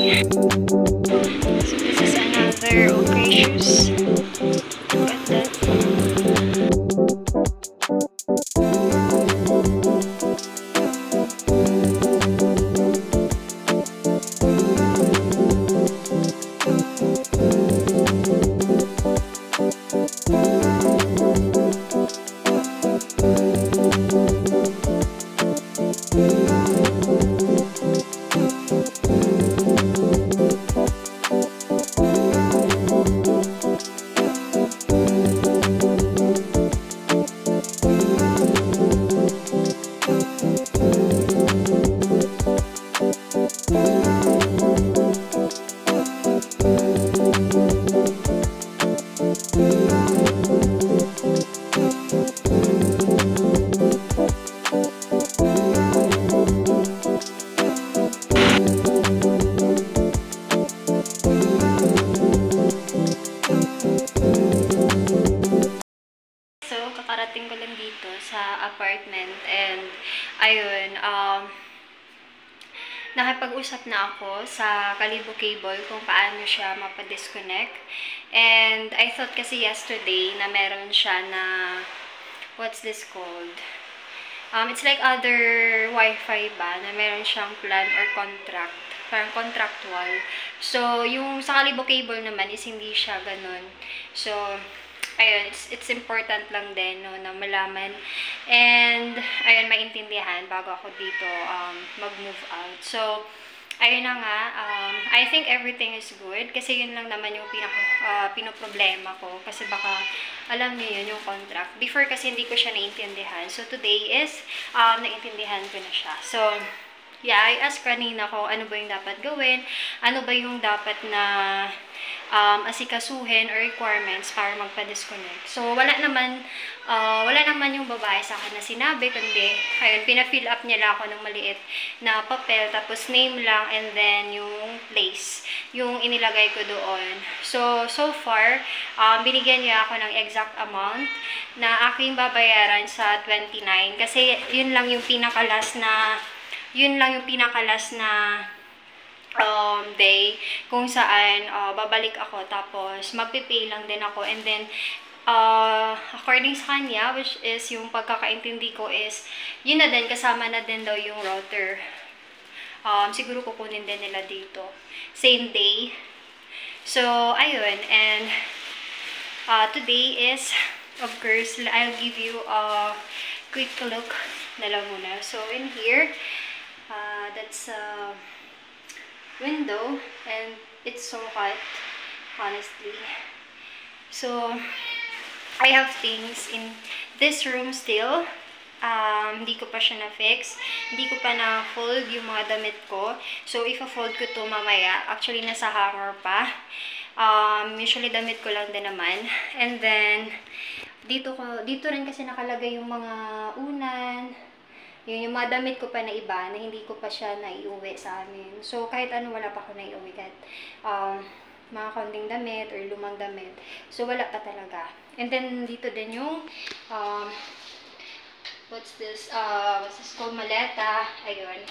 this is another okay siya mapadisconnect. And I thought kasi yesterday na meron siya na, what's this called? Um, it's like other Wi-Fi ba, na meron siyang plan or contract, parang contractual. So, yung sa Kalibo Cable naman is hindi siya ganun. So, ayun, it's, it's important lang din no, na malaman and ayun, maintindihan bago ako dito um, mag-move out. So, ayun na nga, um, I think everything is good kasi yun lang naman yung pinaka, uh, pinoproblema ko kasi baka alam niyo yun yung contract. Before kasi hindi ko siya naintindihan. So, today is um, naintindihan ko na siya. So, yeah, I asked kanina ko ano ba yung dapat gawin, ano ba yung dapat na um, asikasuhin or requirements para magpa-disconnect. So, wala naman, uh, wala naman yung babae sa akin na sinabi, kundi, ayun, pina-fill up niya lang ako ng maliit na papel, tapos name lang, and then yung place, yung inilagay ko doon. So, so far, um, binigyan niya ako ng exact amount na aking babayaran sa 29, kasi yun lang yung pinakalas na, yun lang yung pinakalas na um, day kung saan uh, babalik ako. Tapos magpipay lang din ako. And then uh, according sa kanya which is yung pagkakaintindi ko is yun na din kasama na din daw yung router. Um, siguro kukunin din nila dito. Same day. So ayun. And uh, today is of course I'll give you a quick look. Na lang muna. So in here uh, that's uh, window and it's so hot honestly. So I have things in this room still. Um, hindi ko pa siya na-fix. Hindi ko pa na-fold yung mga damit ko. So if-fold ko to mamaya. Actually nasa hanger pa. Um, usually damit ko lang din naman. And then dito ko dito rin kasi nakalagay yung mga unan yun, yung mga damit ko pa na iba, na hindi ko pa siya naiuwi sa amin. So, kahit ano, wala pa ako naiuwi. Kahit um, mga kaunting damit or lumang damit. So, wala pa talaga. And then, dito din yung, um, what's this, uh, what's this called, maleta. Ayun.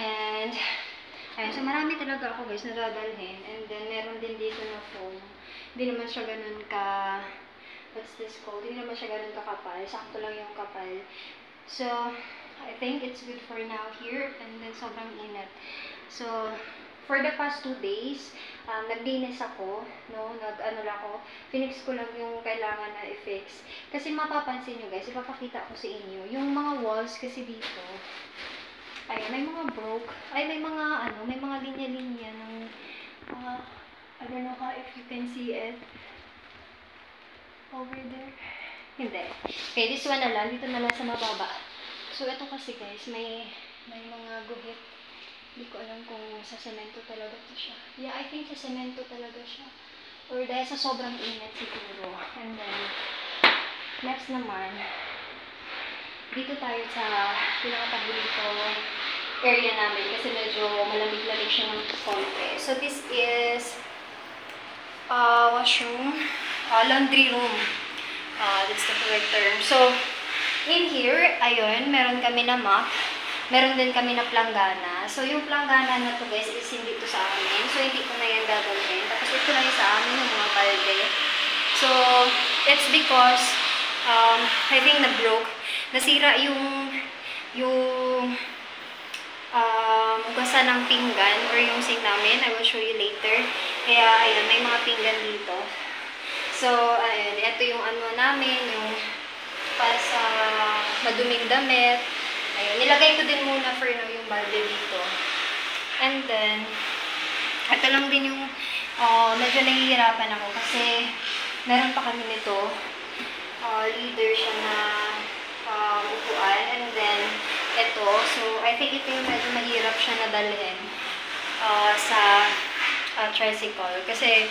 And, ayun, so marami talaga ako guys na dadalhin. And then, meron din dito na phone. Hindi naman siya ganun ka, what's this called? Hindi naman siya ganun kakapal. Sakto lang yung kapal. So, I think it's good for now here. And then, sobrang init. So, for the past two days, um, naglinis ako, no, nag, ano lang ako, finix ko lang yung kailangan na i-fix. Kasi mapapansin nyo guys, ipapakita ko sa inyo, yung mga walls kasi dito, ayun, may mga broke, ay, may mga, ano, may mga linya-linya ng, uh, I don't know how if you can see it, over there. Hindi. Okay, this one na lang. Dito na lang sa mababa. So, ito kasi guys, may may mga guhit. Hindi ko alam kung sa semento talaga to siya. Yeah, I think sa semento talaga siya. Or dahil sa sobrang init siguro. And then, next naman, dito tayo sa pinakatabi dito. area namin kasi medyo malamig-lamig siya ng konti. So, this is uh, washroom, uh, laundry room. Uh, that's the correct term. So, in here, ayun, meron kami na mop. Meron din kami na planggana. So, yung planggana na to guys is hindi to sa amin. So, hindi ko na yan gagawin. Tapos, ito na yung sa amin, yung mga balde. So, it's because, um, I think na-broke. Nasira yung, yung, um, ugasan ng pinggan or yung sink namin. I will show you later. Kaya, ayun, may mga pinggan dito. So, ayun, ito yung ano namin, yung para sa maduming damit. Ayun, nilagay ko din muna for now yung balde dito. And then, ito lang din yung, uh, medyo nahihirapan ako kasi meron pa kami nito. Uh, leader siya na uh, upuan. And then, ito. So, I think ito yung medyo mahirap siya na dalhin uh, sa uh, tricycle. Kasi,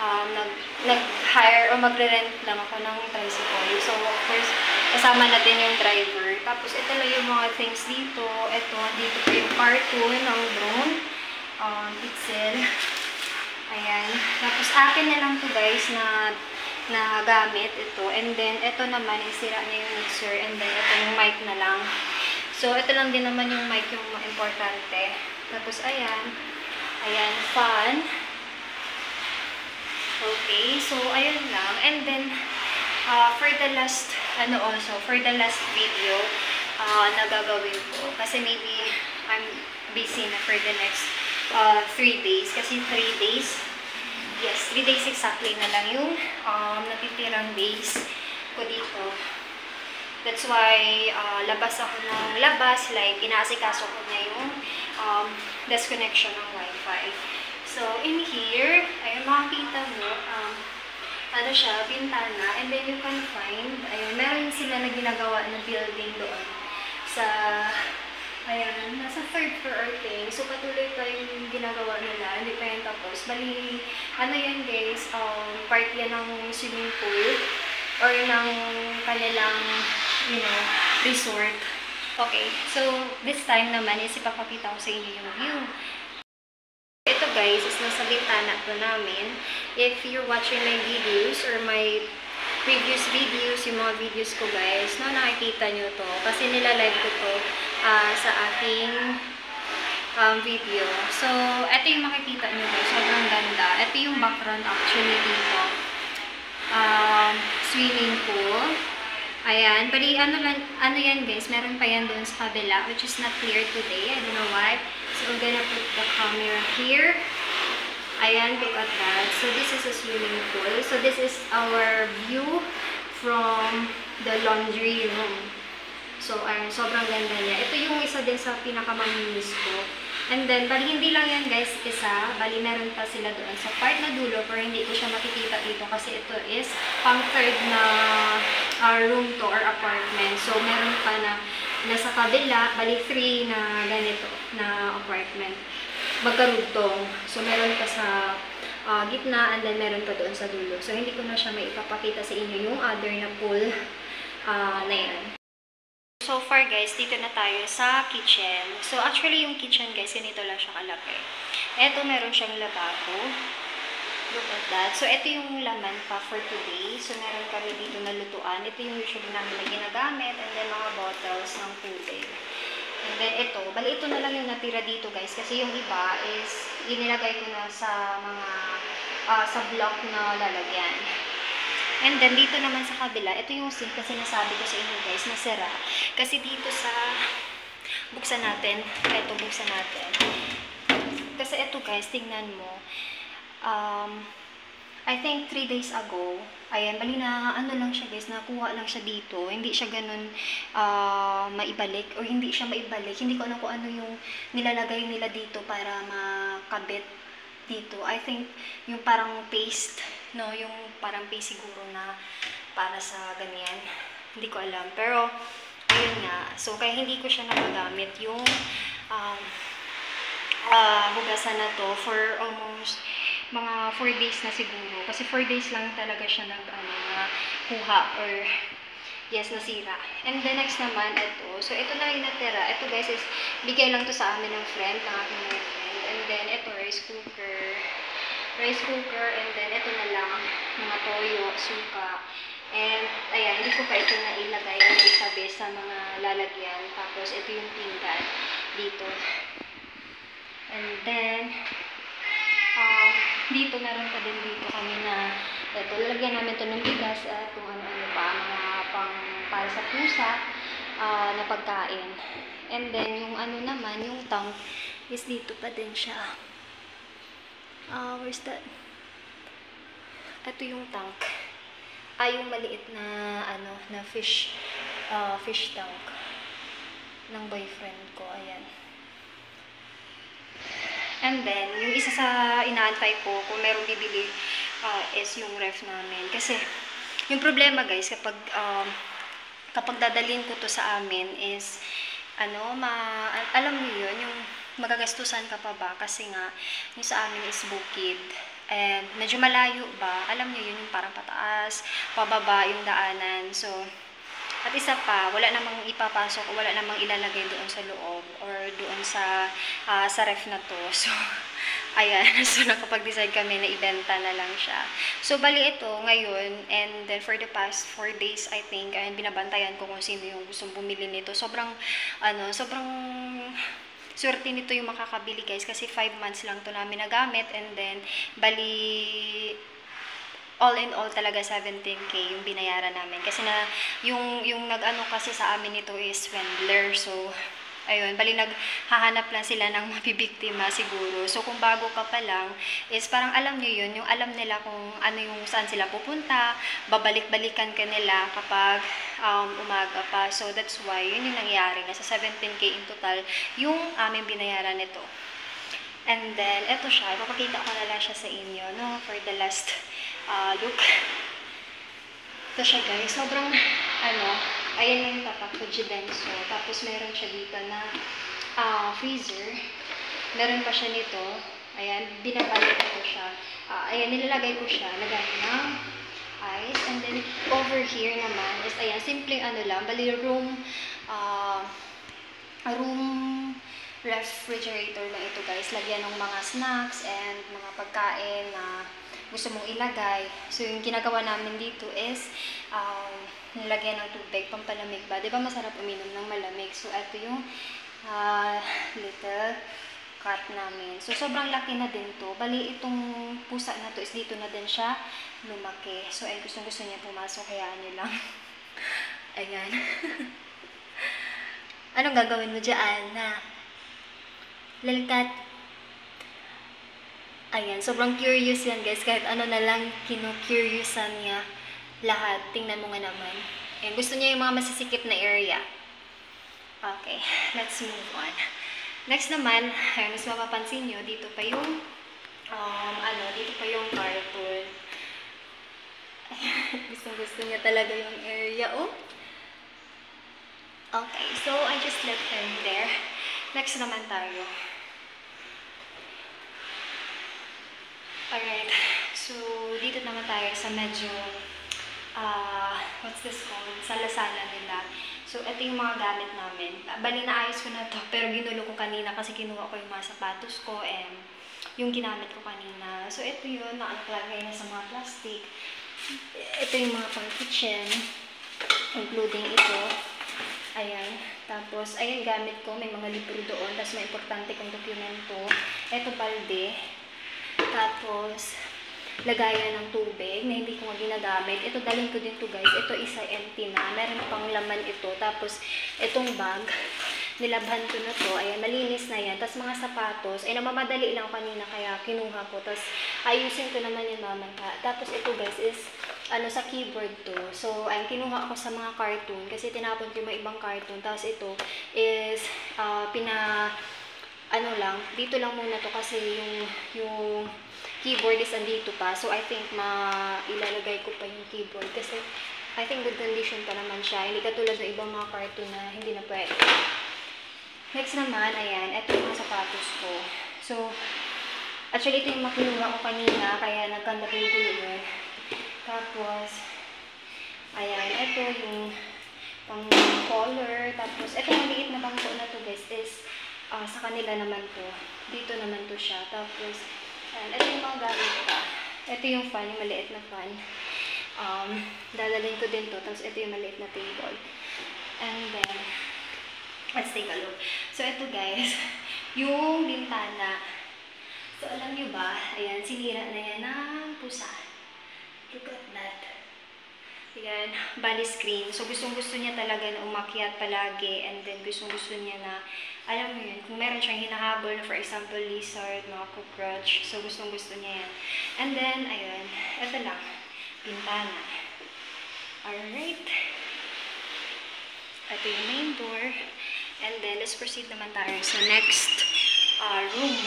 um, nag, nag-hire o magre-rent lang ako ng tricycle. So, of course, kasama natin yung driver. Tapos, ito lang yung mga things dito. Ito, dito pa yung cartoon ng drone. Um, pixel. Ayan. Tapos, akin na lang to guys na na gamit ito. And then, ito naman, isira na yung mixer. And then, ito yung mic na lang. So, ito lang din naman yung mic yung importante. Tapos, ayan. Ayan, fan. Okay, so ayun lang. And then, uh, for the last, ano also, for the last video uh, na gagawin ko, kasi maybe I'm busy na for the next uh, three days. Kasi three days, yes, three days exactly na lang yung um, natitirang days ko dito. That's why uh, labas ako ng labas, like inaasikaso ko na yung um, disconnection ng wifi. So, in here, ayun, makikita mo, um, ano siya, bintana, and then you can find, ayun, meron sila na ginagawa na building doon sa, ayun, nasa third floor I think. So, patuloy pa yung ginagawa nila, hindi pa yan tapos. Bali, ano yan guys, um, part yan ng swimming pool or ng kanilang, you know, resort. Okay, so this time naman is ipapakita ko sa inyo yung view. Guys is nasa bintana po namin. If you're watching my videos or my previous videos, yung mga videos ko guys, no, nakikita nyo to. Kasi nilalive ko to uh, sa aking um, video. So, ito yung makikita nyo guys. Sobrang ganda. Ito yung background actually dito. Um, swimming pool. Ayan. Bali, ano, lang, ano yan guys, meron pa yan doon sa kabila, which is not clear today. I don't know why. So, we're gonna put the camera here. Ayan, look at that. So, this is a swimming pool. So, this is our view from the laundry room. So, ayun, sobrang ganda niya. Ito yung isa din sa pinakamaminis ko. And then, bali hindi lang yan guys, isa. Bali meron pa sila doon sa part na dulo, pero hindi ko siya makikita dito kasi ito is pang third na uh, room to or apartment. So, meron pa na nasa kabila, bali three na ganito na apartment. Magkarugtong. So, meron pa sa uh, gitna and then meron pa doon sa dulo. So, hindi ko na siya may ipapakita sa inyo yung other na pool uh, na yan. So far guys, dito na tayo sa kitchen. So actually yung kitchen guys, ganito lang siya kalaki. Ito meron siyang lababo. Look at that. So ito yung laman pa for today. So meron kami dito na lutuan. Ito yung usually namin na ginagamit and then mga bottles ng tubig. And then ito, bali ito na lang yung natira dito guys kasi yung iba is inilagay ko na sa mga uh, sa block na lalagyan. And then, dito naman sa kabila, ito yung sink kasi nasabi ko sa inyo guys, na sira. Kasi dito sa, buksan natin, ito buksan natin. Kasi ito guys, tingnan mo, um, I think 3 days ago, ayan, bali na, ano lang siya guys, nakuha lang siya dito. Hindi siya ganun uh, maibalik, or hindi siya maibalik. Hindi ko alam kung ano yung nilalagay nila dito para makabit dito. I think, yung parang paste, no, yung parang paste siguro na para sa ganyan. Hindi ko alam. Pero, ayun nga. So, kaya hindi ko siya nagagamit yung um, uh, hugasan na to for almost mga 4 days na siguro. Kasi 4 days lang talaga siya nag, ano, na kuha or Yes, nasira. And the next naman, ito. So, ito na yung natira. Ito guys is, bigay lang to sa amin ng friend, ng aking mga friend. And then, ito, rice cooker. Rice cooker. And then, ito na lang, mga toyo, suka. And, ayan, hindi ko pa ito na ilagay ang isabi sa mga lalagyan. Tapos, ito yung pinggan dito. And then, um, dito, meron pa din dito kami na, ito, lalagyan namin to ng bigas at kung ano-ano pa, mga pang, para sa pusa, ah, na pagkain. And then, yung ano naman, yung tank, is dito pa din siya. Ah, where's that? Ito yung tank. Ah, yung maliit na, ano, na fish, ah, fish tank ng boyfriend ko. Ayan. And then, yung isa sa inaantay ko, kung meron bibili, ah, is yung ref namin. Kasi, yung problema guys, kapag, um, kapag dadalhin ko to sa amin is, ano, ma, alam niyo yun, yung magagastusan ka pa ba? Kasi nga, yung sa amin is bukid. And medyo malayo ba? Alam niyo yun, yung parang pataas, pababa yung daanan. So, at isa pa, wala namang ipapasok, wala namang ilalagay doon sa loob or doon sa ah, sa ref na to. So, ayan. So, nakapag-decide kami na ibenta na lang siya. So, bali ito ngayon and then for the past 4 days, I think, ayun, binabantayan ko kung sino yung gustong bumili nito. Sobrang, ano, sobrang swerte nito yung makakabili guys kasi 5 months lang to namin nagamit and then bali all in all talaga 17k yung binayaran namin kasi na yung yung nag-ano kasi sa amin nito is swindler so ayun bali naghahanap lang sila ng mabibiktima siguro so kung bago ka pa lang is parang alam niyo yun yung alam nila kung ano yung saan sila pupunta babalik-balikan ka nila kapag um, umaga pa so that's why yun yung nangyari nasa 17k in total yung aming binayaran nito And then, eto siya. Ipapakita ko na lang siya sa inyo, no? For the last uh, look. Ito siya, guys. Sobrang, ano, ayan yung tatak ko, Jidenso. Tapos, meron siya dito na uh, freezer. Meron pa siya nito. Ayan, binabalik ko siya. Uh, ayan, nilalagay ko siya. Lagay ng ice. And then, over here naman is, ayan, simple ano lang. Bali, room, uh, room refrigerator lang ito guys. Lagyan ng mga snacks and mga pagkain na gusto mong ilagay. So, yung ginagawa namin dito is um, nilagyan ng tubig, pampalamig ba? Di ba masarap uminom ng malamig? So, ito yung uh, little cart namin. So, sobrang laki na din to. Bali, itong pusa na to is dito na din siya lumaki. So, ay gustong gusto niya pumasok, kaya nyo lang. Ayan. Anong gagawin mo dyan na? Lalkat. Ayan, sobrang curious yan guys. Kahit ano na lang kinu-curiousan niya lahat. Tingnan mo nga naman. Ayan, gusto niya yung mga masisikip na area. Okay, let's move on. Next naman, ayun, mas mapapansin nyo, dito pa yung, um, ano, dito pa yung cartoon. gusto gusto niya talaga yung area, oh. Okay, so I just left him there. Next naman tayo. Alright. So, dito naman tayo sa medyo, uh, what's this called? Sala-sala nila. So, ito yung mga gamit namin. Bali, naayos ko na to pero ginulo ko kanina kasi kinuha ko yung mga sapatos ko and yung ginamit ko kanina. So, ito yun, nakalagay na sa mga plastic. Ito yung mga pang-kitchen, including ito. Ayan. Tapos, ayan gamit ko. May mga libro doon. Tapos, may importante kong dokumento. Ito balde. Tapos, lagayan ng tubig na hindi ko ginagamit. Ito, dalhin ko din to guys. Ito isa empty na. Meron pang laman ito. Tapos, itong bag, nilabhan ko na to. Ayan, malinis na yan. Tapos, mga sapatos. Ay, namamadali lang kanina kaya kinuha ko. Tapos, ayusin ko naman yung mamanta. Tapos, ito guys is, ano, sa keyboard to. So, ayun, kinuha ako sa mga cartoon. Kasi tinapon ko yung mga ibang cartoon. Tapos, ito is, uh, pina ano lang, dito lang muna to kasi yung, yung keyboard is andito pa. So, I think ma ilalagay ko pa yung keyboard kasi I think good condition pa naman siya. Hindi katulad ng ibang mga cartoon na hindi na pwede. Next naman, ayan, ito yung mga sapatos ko. So, actually, ito yung makinuha ko kanina, kaya nagkanda ko yung Tapos, ayan, ito yung pang collar. Tapos, ito maliit na bangko na to guys is ah, sa kanila naman to. Dito naman to siya. Tapos, ayan, ito yung mga gamit pa. Ito yung fan, yung maliit na fan. Um, dadalhin ko din to. Tapos, ito yung maliit na table. And then, let's take a look. So, ito guys, yung bintana. So, alam nyo ba, ayan, sinira na yan ng pusa. Look at that. Ayan, bali screen. So, gustong-gusto niya talaga na umakyat palagi. And then, gustong-gusto niya na, alam mo yun, kung meron siyang hinahabol na, for example, lizard, mga cockroach. So, gustong-gusto niya yan. And then, ayun, ito lang, bintana. Alright. Ito yung main door. And then, let's proceed naman tayo sa next uh, room.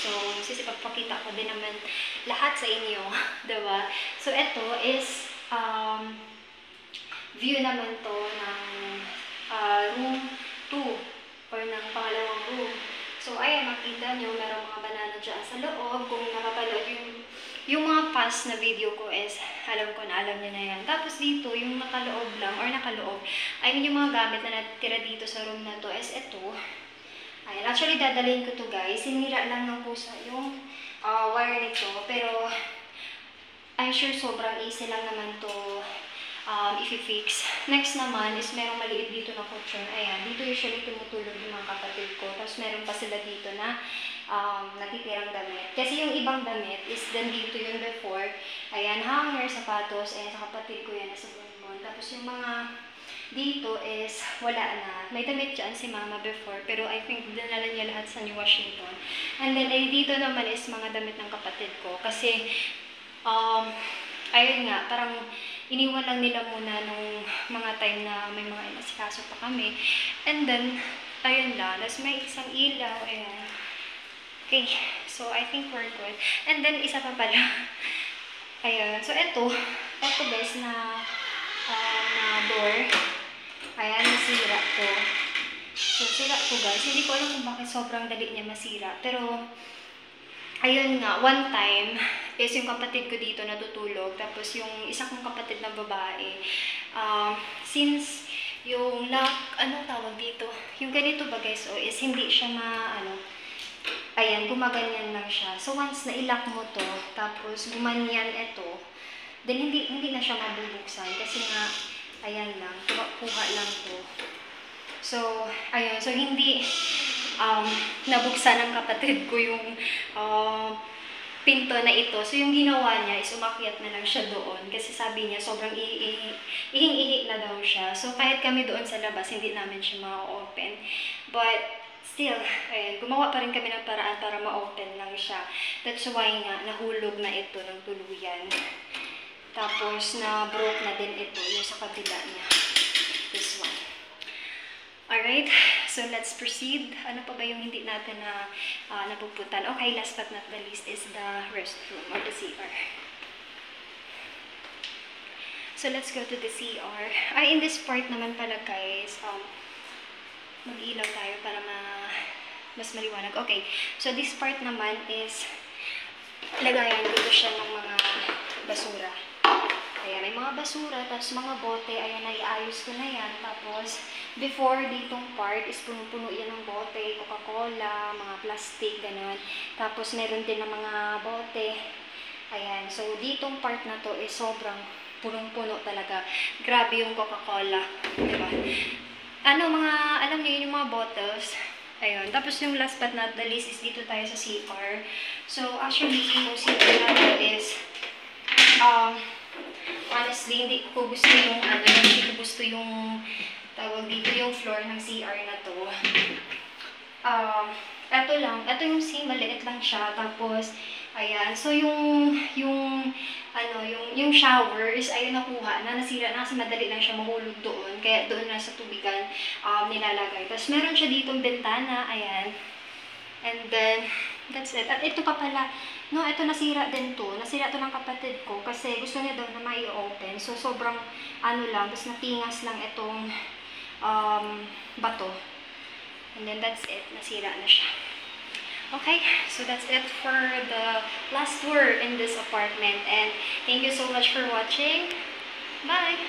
So, sisipagpakita ko din naman lahat sa inyo. diba? So, ito is um, view naman to ng uh, room 2 or ng pangalawang room. So, ayan, makita nyo, merong mga banana dyan sa loob. Kung nakapanood yung, yung mga past na video ko is, alam ko na, alam nyo na yan. Tapos dito, yung nakaloob lang, or nakaloob, ayun yung mga gamit na natira dito sa room na to is ito. Ayan, actually, dadalhin ko to guys. Sinira lang ng pusa yung uh, wire nito. Pero, I'm sure sobrang easy lang naman to um, i-fix. Next naman is merong maliit dito na cushion. Ayan, dito usually tumutulog yung mga kapatid ko. Tapos meron pa sila dito na um, natitirang damit. Kasi yung ibang damit is dito yung before. Ayan, hanger, sapatos. Ayan, sa kapatid ko yan, nasa bonbon. Tapos yung mga dito is wala na. May damit dyan si mama before, pero I think dinala niya lahat sa New Washington. And then, eh, dito naman is mga damit ng kapatid ko. Kasi, um, ayun nga, parang iniwan lang nila muna nung mga time na may mga inasikaso pa kami. And then, ayun lang. Tapos may isang ilaw, ayan. Okay, so I think we're good. And then, isa pa pala. Ayun, so eto, eto guys na, uh, na door. Ayan, nasira ko. So, sira ko guys. Hindi ko alam kung bakit sobrang dali niya masira. Pero, ayun nga, one time, is yung kapatid ko dito natutulog. Tapos, yung isa kong kapatid na babae, um, since yung lock, ano tawag dito? Yung ganito ba guys, oh, is hindi siya ma, ano, ayan, gumaganyan lang siya. So, once na ilock mo to, tapos gumanyan ito, then hindi, hindi na siya mabubuksan. Kasi nga, ayan lang, kuha lang to. So, ayun, so hindi um, nabuksan ng kapatid ko yung uh, pinto na ito. So, yung ginawa niya is umakyat na lang siya doon. Kasi sabi niya, sobrang ihing-ihi na daw siya. So, kahit kami doon sa labas, hindi namin siya ma-open. But, still, ayun, gumawa pa rin kami ng paraan para ma-open lang siya. That's why nga, nahulog na ito ng tuluyan. Tapos, na-broke na din ito, yung sa kabila niya. This one. Alright, so let's proceed. Ano pa ba yung hindi natin na uh, napuputan? Okay, last but not the least is the restroom or the CR. So let's go to the CR. Ay, in this part naman pala guys, um, mag-ilaw tayo para ma mas maliwanag. Okay, so this part naman is lagayan dito siya ng mga basura. Ayan, may mga basura, tapos mga bote, ayan, naiayos ko na yan. Tapos, before ditong part is puno-puno yan ng bote, Coca-Cola, mga plastic, ganun. Tapos, meron din ng mga bote. Ayan, so ditong part na to is sobrang punong-puno talaga. Grabe yung Coca-Cola, diba? Ano, mga, alam niyo yung mga bottles, Ayun. Tapos yung last but not the least is dito tayo sa CR. So, actually, yung CR natin is, um, honestly, hindi ko gusto yung, ano, hindi ko gusto yung, tawag dito, yung floor ng CR na to. Um, eto lang, eto yung sink, maliit lang siya, tapos, ayan, so yung, yung, ano, yung, yung shower is, ayun, nakuha na, nasira na, kasi madali lang siya mahulog doon, kaya doon na sa tubigan, um, nilalagay. Tapos, meron siya ditong bintana, ayan, and then, that's it. At ito pa pala, no, ito nasira din to. Nasira to ng kapatid ko kasi gusto niya daw na mai-open. So, sobrang ano lang, tapos natingas lang itong um, bato. And then, that's it. Nasira na siya. Okay, so that's it for the last tour in this apartment. And thank you so much for watching. Bye!